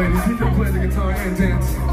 Ladies, can play the guitar and dance.